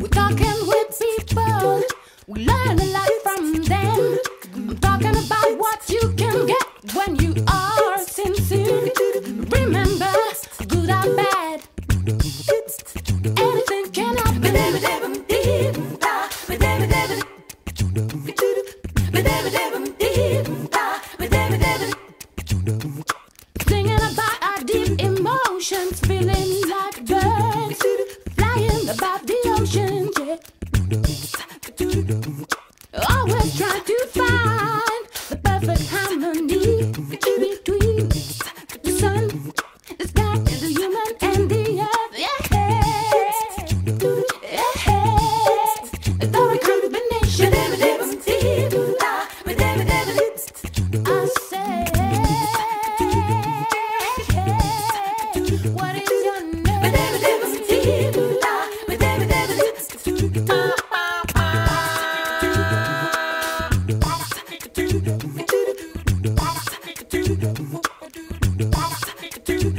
We're talking with people. We learn a lot from them. Dibbum, dee.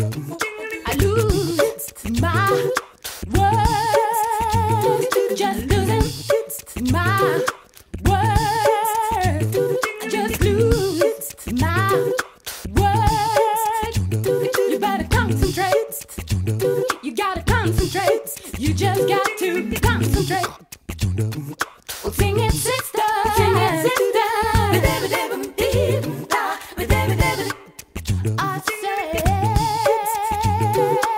I lose my words, just losing my words. I just lose my words. You better concentrate. You gotta concentrate. You just got to concentrate. yeah.